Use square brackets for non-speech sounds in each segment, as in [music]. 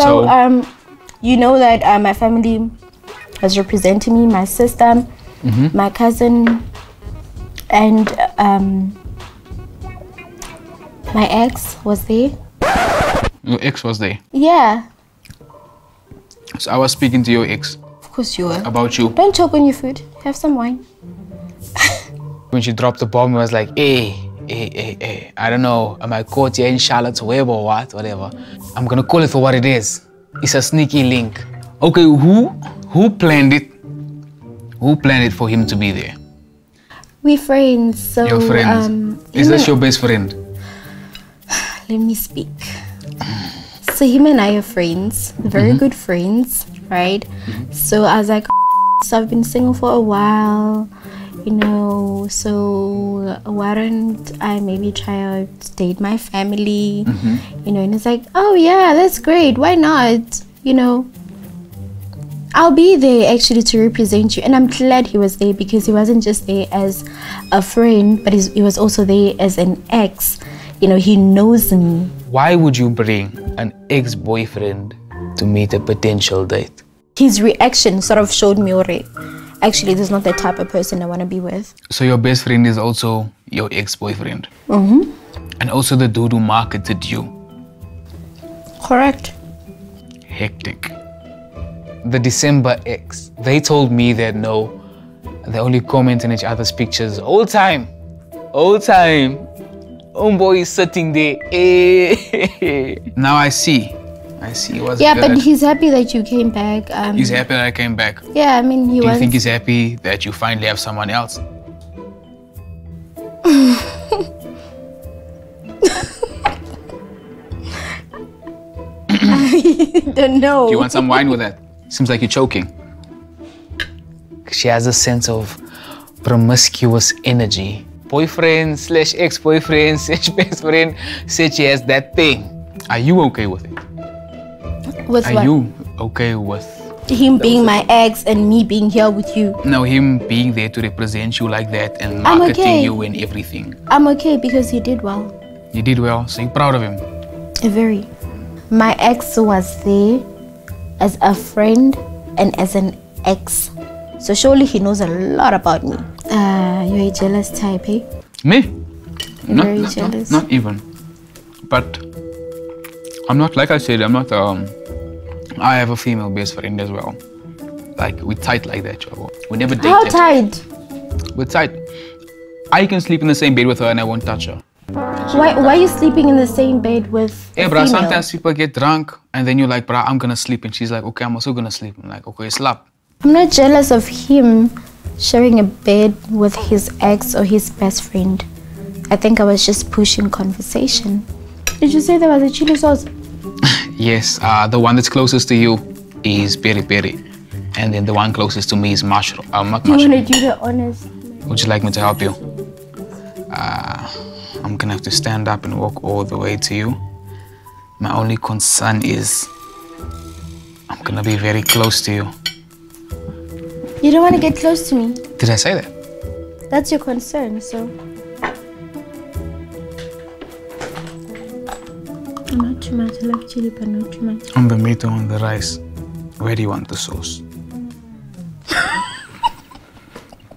So, So- um, you know that uh, my family was representing me, my sister, Mm-hmm. my cousin, and um, my ex was there. Your ex was there. Yeah, So I was speaking to your ex of course you were. about you. Don't choke on your food. Have some wine. When she dropped the bomb, I was like, hey, hey, hey, hey. I don't know. Am I caught here in Charlotte's Web or what? Whatever. I'm gonna call it for what it is. It's a sneaky link. Okay, who who planned it? Who planned it for him to be there? We friends, so Your friend. um, is this your best friend? [sighs] let me speak. So him and I are friends, very mm-hmm. good friends, right? Mm-hmm. So as I was like, so I've been single for a while, you know. So why don't I maybe try out date my family, mm-hmm. you know? And it's like, oh yeah, that's great. Why not? You know. I'll be there actually to represent you, and I'm glad he was there because he wasn't just there as a friend, but he's, he was also there as an ex. You know, he knows me. Why would you bring an ex-boyfriend to meet a potential date? His reaction sort of showed me already. Actually, this is not the type of person I want to be with. So your best friend is also your ex-boyfriend. Mm-hmm. And also the dude who marketed you. Correct. Hectic. The December ex. They told me that no, they only comment on each other's pictures all time. All time. Homeboy is sitting there. Eh. [laughs] now I see. I see. He was Yeah, good. but he's happy that you came back. Um, He's happy that I came back. yeah, I mean, he Do you think he's happy that you finally have someone else? [laughs] I don't know. Do you want some wine with that? Seems like you're choking. She has a sense of promiscuous energy. Boyfriend slash ex-boyfriend [laughs] slash best friend said she has that thing. Are you okay with it? With Are what? you okay with him being my ex and me being here with you. now him being there to represent you like that and marketing okay. you and everything? I'm okay because he did well. You did well, so you're proud of him. Very. My ex was there as a friend and as an ex. So surely he knows a lot about me. Uh, you're a jealous type, eh? Me? Not, Very not, not, not even. But I'm not like I said, I'm not um I have a female best friend as well. Like we tight like that, yo. We never dated. How tight? We're tight. I can sleep in the same bed with her and I won't touch her. Why, why are you sleeping in the same bed with Yeah, bruh, sometimes people get drunk and then you're like, bruh, I'm gonna sleep. And she's like, okay, I'm also gonna sleep. I'm like, okay, slap. I'm not jealous of him sharing a bed with his ex or his best friend. I think I was just pushing conversation. Did you say there was a chili sauce? Yes, uh, the one that's closest to you is peri peri. And then the one closest to me is mushroom. Uh, not you want to do the honors? Would you like me to help you? Uh, I'm gonna have to stand up and walk all the way to you. My only concern is I'm gonna be very close to you. You don't want to get close to me. Did I say that? That's your concern, so. Not too much. I love chili, but not too much. On the meat or on the rice? Where do you want the sauce?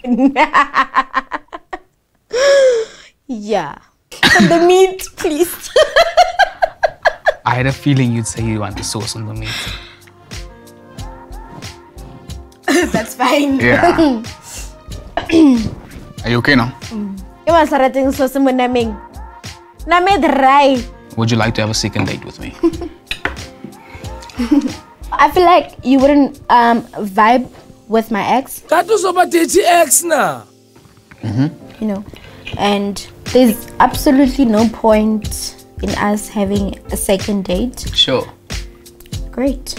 [laughs] Yeah. On the meat, please. [laughs] I had a feeling you'd say you want the sauce on the meat. [laughs] That's fine. Yeah. [clears throat] Are you okay now? Mm. You want something so someone naming. Name dry. Would you like to have a second date with me? [laughs] I feel like you wouldn't um vibe with my ex, That was about 30x now. you know, and there's absolutely no point in us having a second date. Sure. Great.